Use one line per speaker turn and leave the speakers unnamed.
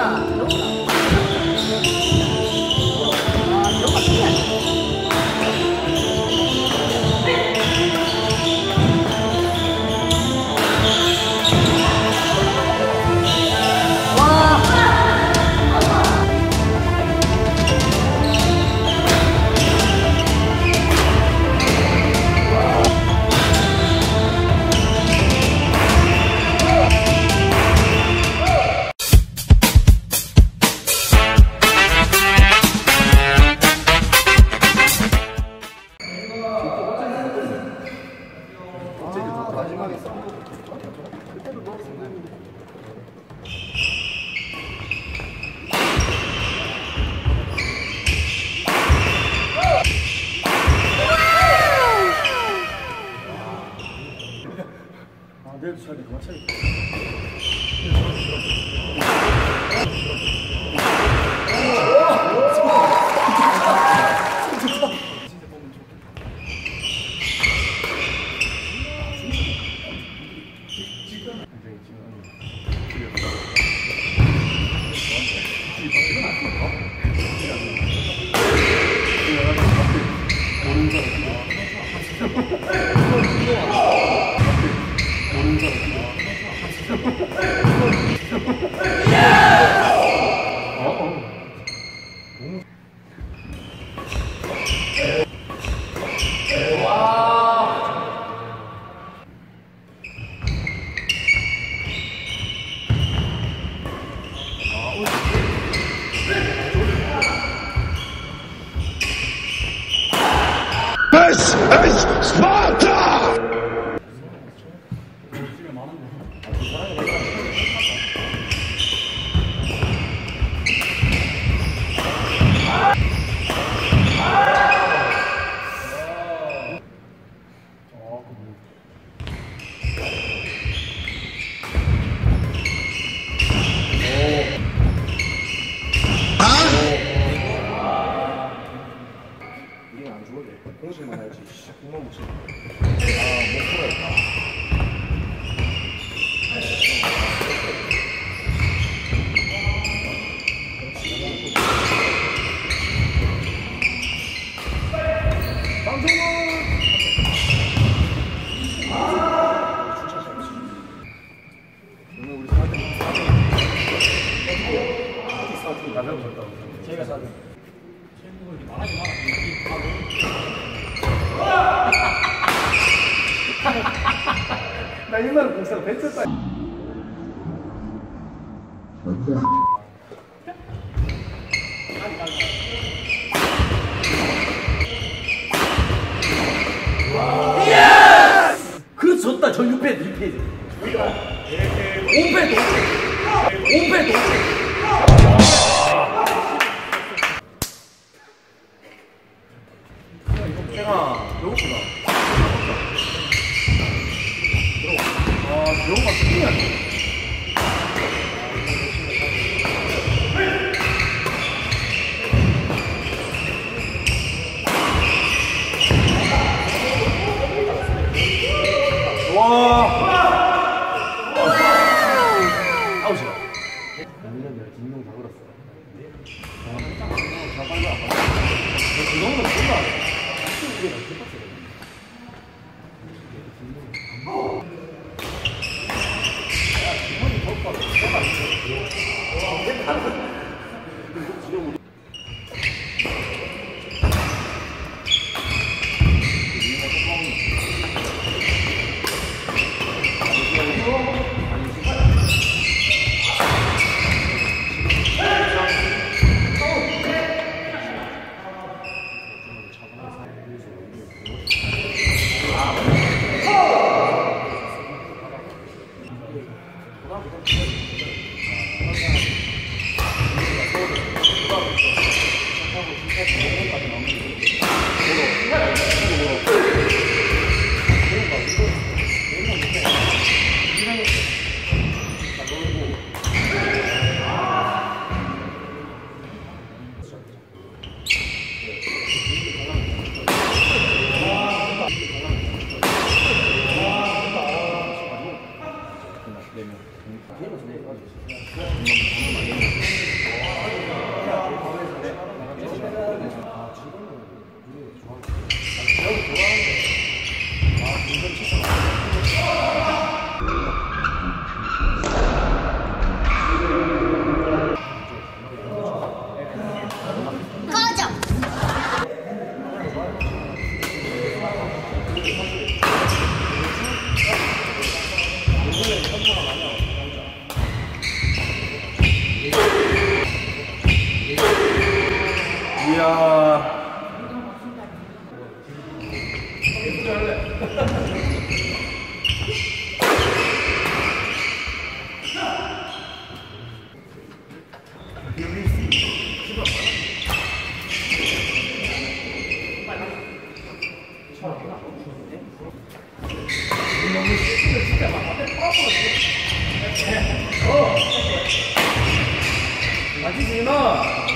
아, डेढ सय This is 국물 무침. 아, 목포에 있다. 저희가 사는. 최고가 이렇게 말하지 마.
나 옛날에 공사가 벤츠다. 그 졌다 저 6패 2패지. 5패 5패. 5패 5 작년 내가 진동 다 걸었어. Thank you. 80の